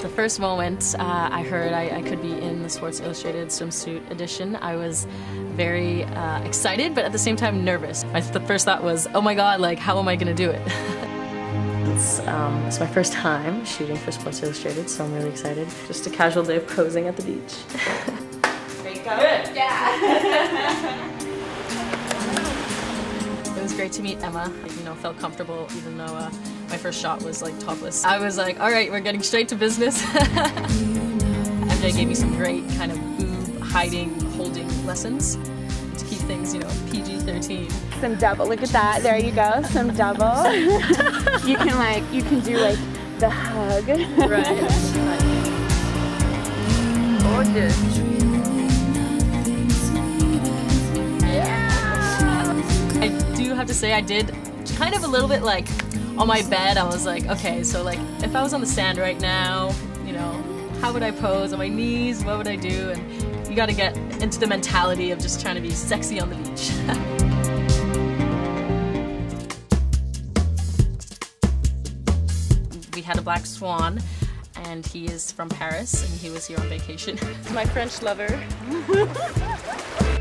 The first moment uh, I heard I, I, could be in the Sports Illustrated swimsuit edition, I was very uh, excited, but at the same time nervous. My the first thought was, oh my god, like how am I gonna do it? it's, um, it's my first time shooting for Sports Illustrated, so I'm really excited. Just a casual day of posing at the beach. Makeup? Good. Yeah. great to meet Emma. You know, felt comfortable even though uh, my first shot was like topless. I was like, all right, we're getting straight to business. MJ gave me some great kind of boob hiding, holding lessons to keep things, you know, PG-13. Some double, look at that, there you go, some double. you can like, you can do like the hug. Right. Gorgeous. To say I did kind of a little bit like on my bed I was like okay so like if I was on the sand right now you know how would I pose on my knees? What would I do? And you got to get into the mentality of just trying to be sexy on the beach. We had a black swan and he is from Paris and he was here on vacation. My French lover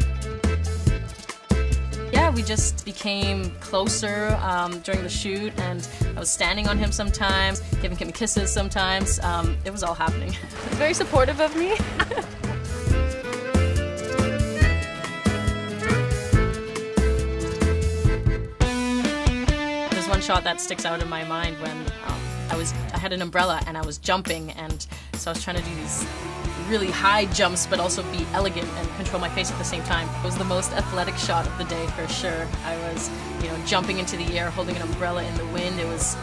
we just became closer um, during the shoot, and I was standing on him sometimes, giving him kisses sometimes. Um, it was all happening. Very supportive of me. There's one shot that sticks out in my mind when um, I was I had an umbrella and I was jumping, and so I was trying to do these really high jumps, but also be elegant and control my face at the same time. It was the most athletic shot of the day for sure. I was, you know, jumping into the air, holding an umbrella in the wind. It was,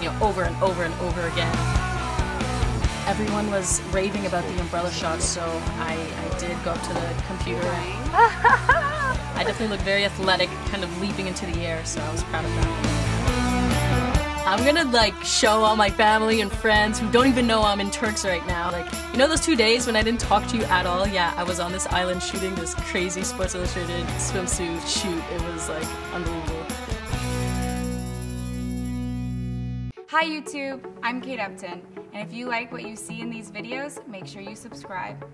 you know, over and over and over again. Everyone was raving about the umbrella shot, so I, I did go up to the computer. I definitely looked very athletic, kind of leaping into the air, so I was proud of that. I'm gonna like show all my family and friends who don't even know I'm in Turks right now. Like, you know those two days when I didn't talk to you at all? Yeah, I was on this island shooting this crazy Sports Illustrated swimsuit shoot. It was like unbelievable. Hi YouTube, I'm Kate Upton, and if you like what you see in these videos, make sure you subscribe.